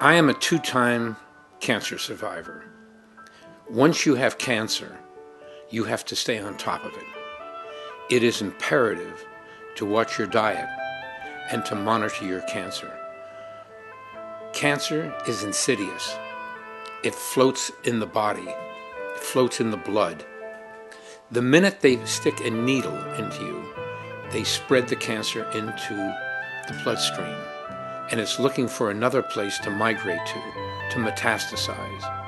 I am a two time cancer survivor. Once you have cancer, you have to stay on top of it. It is imperative to watch your diet and to monitor your cancer. Cancer is insidious. It floats in the body, it floats in the blood. The minute they stick a needle into you, they spread the cancer into the bloodstream, and it's looking for another place to migrate to, to metastasize.